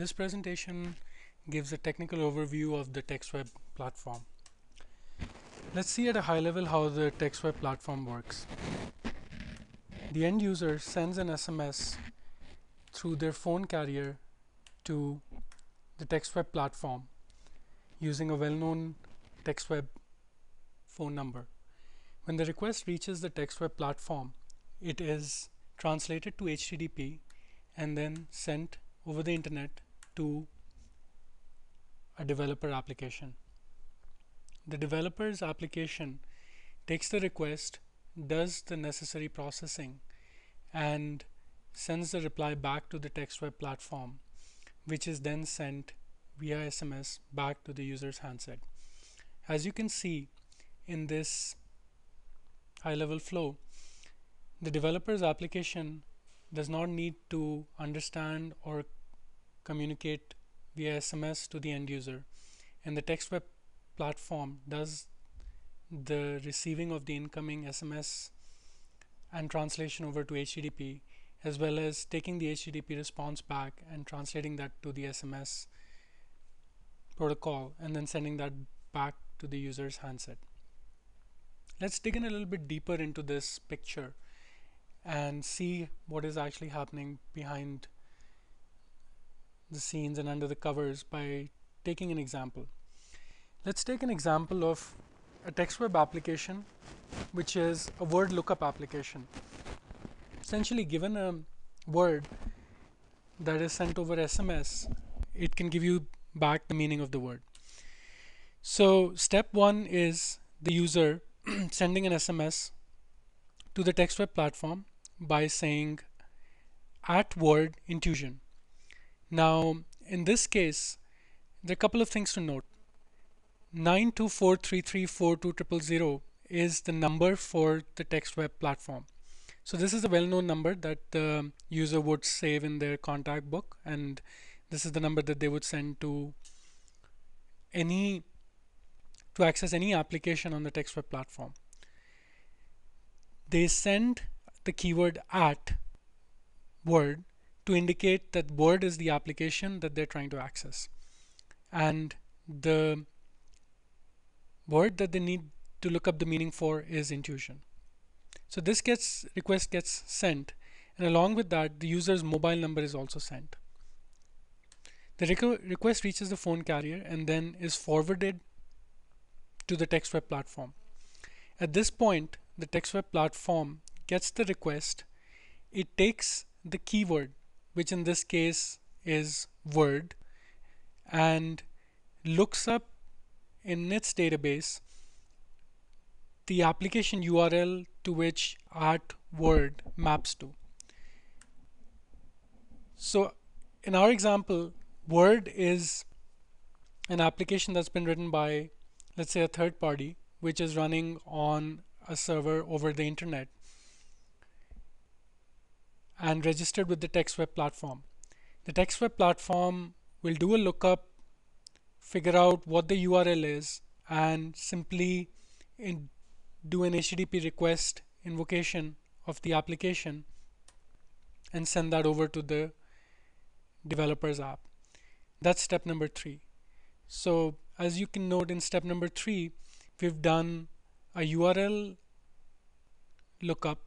This presentation gives a technical overview of the txtWeb platform. Let's see at a high level how the txtWeb platform works. The end user sends an SMS through their phone carrier to the txtWeb platform using a well-known txtWeb phone number. When the request reaches the txtWeb platform, it is translated to HTTP and then sent over the internet to a developer application. The developer's application takes the request, does the necessary processing, and sends the reply back to the txtWeb platform, which is then sent via SMS back to the user's handset. As you can see in this high level flow, the developer's application does not need to understand or communicate via SMS to the end user and the txtWeb platform does the receiving of the incoming SMS and translation over to HTTP as well as taking the HTTP response back and translating that to the SMS protocol and then sending that back to the user's handset. Let's dig in a little bit deeper into this picture and see what is actually happening behind the scenes and under the covers by taking an example. Let's take an example of a txtWeb application which is a word lookup application. Essentially given a word that is sent over SMS, it can give you back the meaning of the word. So step one is the user sending an SMS to the txtWeb platform by saying at word intuition. Now in this case there are a couple of things to note. 924334200 is the number for the txtWeb platform. So this is a well-known number that the user would save in their contact book and this is the number that they would send to any to access any application on the txtWeb platform. They send the keyword at word to indicate that word is the application that they're trying to access and the word that they need to look up the meaning for is intuition. So this gets request gets sent and along with that the user's mobile number is also sent. The request reaches the phone carrier and then is forwarded to the txtWeb platform. At this point the txtWeb platform gets the request it takes the keyword which in this case is word and looks up in its database the application URL to which art word maps to. So in our example word is an application that's been written by let's say a third party which is running on a server over the internet and registered with the txtWeb platform. The txtWeb platform will do a lookup, figure out what the URL is, and simply do an HTTP request invocation of the application and send that over to the developer's app. That's step number three. So as you can note in step number three, we've done a URL lookup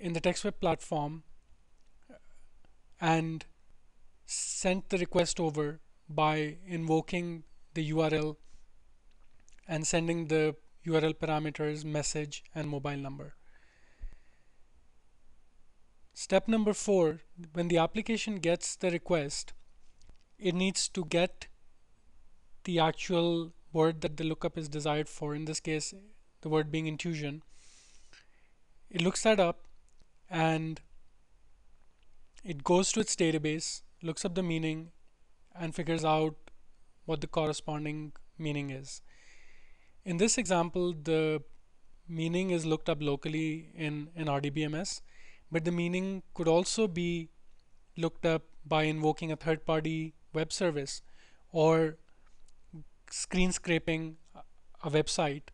in the txtWeb platform and sent the request over by invoking the URL and sending the URL parameters, message, and mobile number. Step number four, when the application gets the request, it needs to get the actual word that the lookup is desired for, in this case, the word being intuition. It looks that up and it goes to its database, looks up the meaning, and figures out what the corresponding meaning is. In this example, the meaning is looked up locally in an RDBMS, but the meaning could also be looked up by invoking a third-party web service or screen scraping a website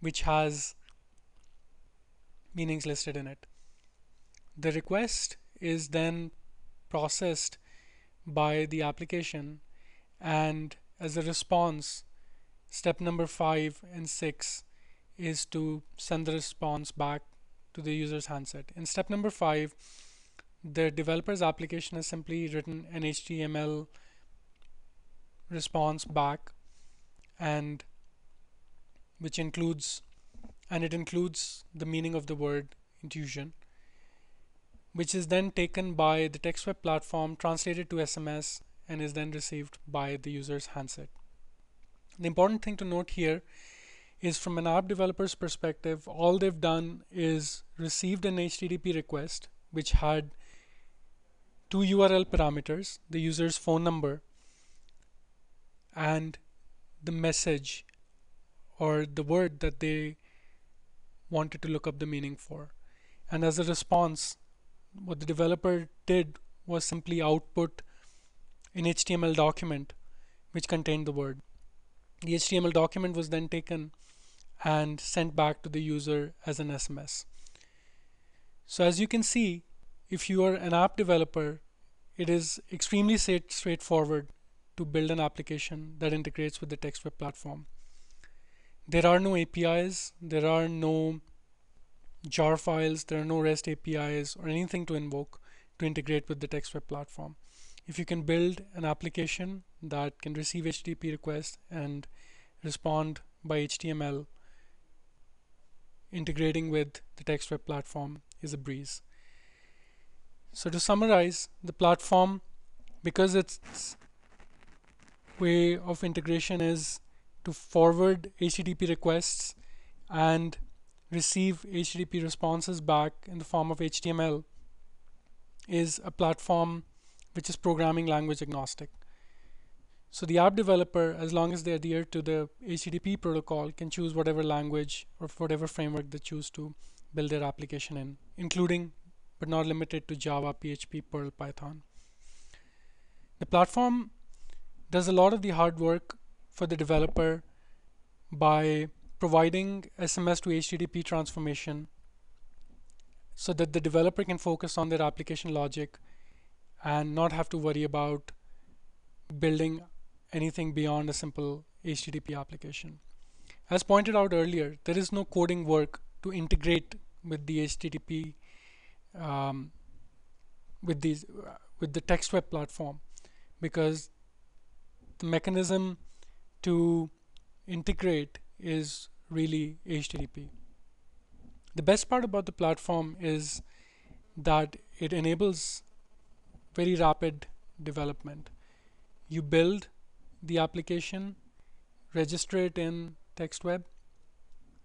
which has meanings listed in it. The request is then processed by the application and as a response step number 5 and 6 is to send the response back to the user's handset. In step number 5 the developer's application has simply written an HTML response back and which includes and it includes the meaning of the word intuition which is then taken by the txtWeb platform translated to SMS and is then received by the user's handset. The important thing to note here is from an app developer's perspective all they've done is received an HTTP request which had two URL parameters the user's phone number and the message or the word that they wanted to look up the meaning for and as a response what the developer did was simply output an HTML document which contained the word the HTML document was then taken and sent back to the user as an SMS so as you can see if you are an app developer it is extremely straightforward to build an application that integrates with the txtWeb platform. There are no APIs, there are no jar files, there are no REST APIs or anything to invoke to integrate with the txtWeb platform. If you can build an application that can receive HTTP requests and respond by HTML, integrating with the txtWeb platform is a breeze. So to summarize, the platform, because its way of integration is to forward HTTP requests and receive HTTP responses back in the form of HTML, is a platform which is programming language agnostic. So the app developer, as long as they adhere to the HTTP protocol, can choose whatever language or whatever framework they choose to build their application in, including but not limited to Java, PHP, Perl, Python. The platform does a lot of the hard work for the developer by providing SMS to HTTP transformation so that the developer can focus on their application logic and not have to worry about building anything beyond a simple HTTP application. As pointed out earlier, there is no coding work to integrate with the HTTP um, with these with the txtWeb platform because the mechanism to integrate is really HTTP. The best part about the platform is that it enables very rapid development. You build the application, register it in txtWeb,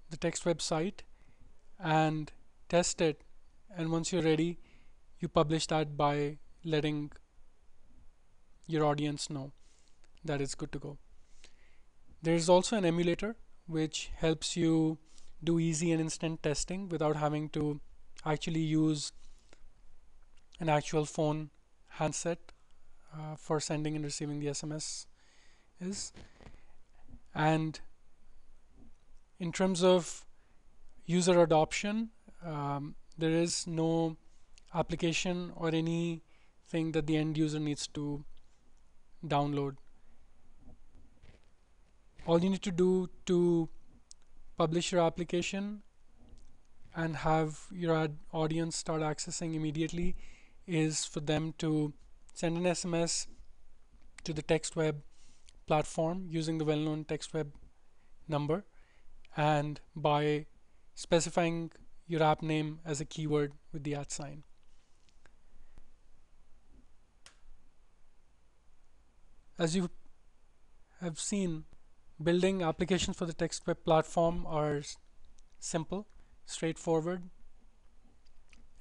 the txtWeb site, and test it and once you're ready you publish that by letting your audience know that it's good to go there is also an emulator which helps you do easy and instant testing without having to actually use an actual phone handset uh, for sending and receiving the SMS is. And in terms of user adoption um, there is no application or anything that the end user needs to download all you need to do to publish your application and have your ad audience start accessing immediately is for them to send an SMS to the txtWeb platform using the well-known txtWeb number and by specifying your app name as a keyword with the at sign. As you have seen, building applications for the txtWeb platform are simple, straightforward,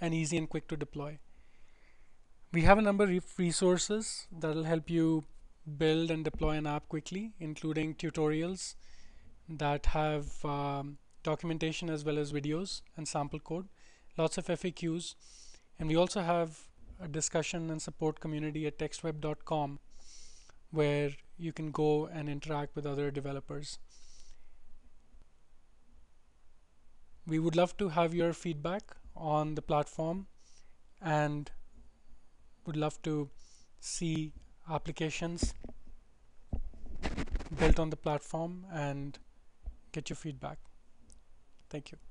and easy and quick to deploy. We have a number of resources that will help you build and deploy an app quickly, including tutorials that have um, documentation as well as videos and sample code, lots of FAQs, and we also have a discussion and support community at txtweb.com where you can go and interact with other developers. We would love to have your feedback on the platform and would love to see applications built on the platform and get your feedback. Thank you.